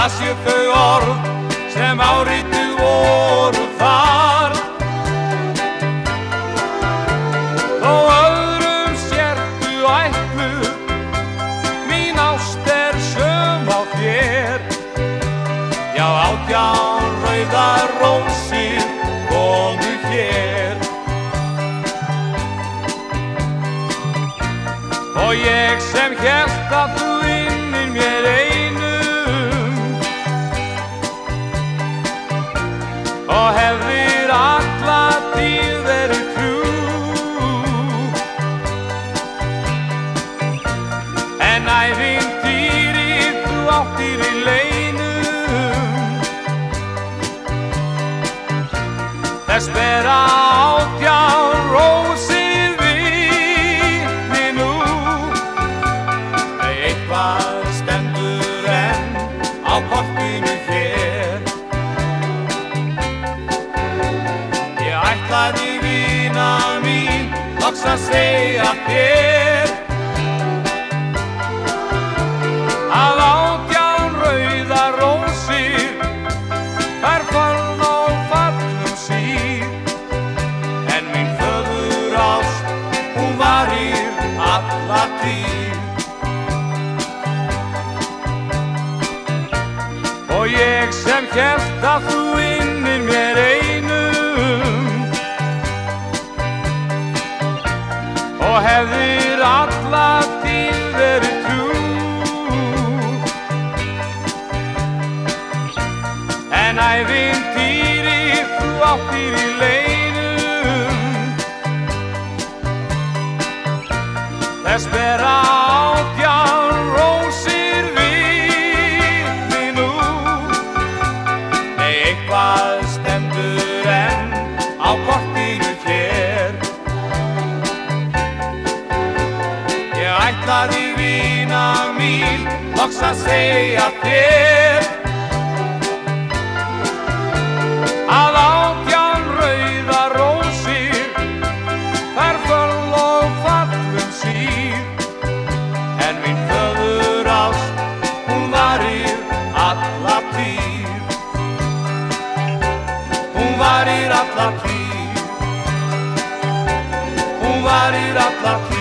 það sé þau orð sem árituð voru þar. Þó öðrum sértu ætlu, mín ást er söm á þér. Já, átján rauðar rósir komu hér. Og ég sem hérst að þú innir mér einum En æfintýrið þú áttir í leinum Þess bera átján rósir vini nú. Nei, eitthvað stendur enn á kortinu hér. Ég ætlaði vína mín loks að segja þér ég sem hérst að þú innir mér einum og hefðir alla tíð verið trú. En æfintýrið þú áttir í leinum þess bera að segja þér að átján rauða rósir þær föll og fallum síð en mín föður ást hún varir alla tíð. Hún varir alla tíð. Hún varir alla tíð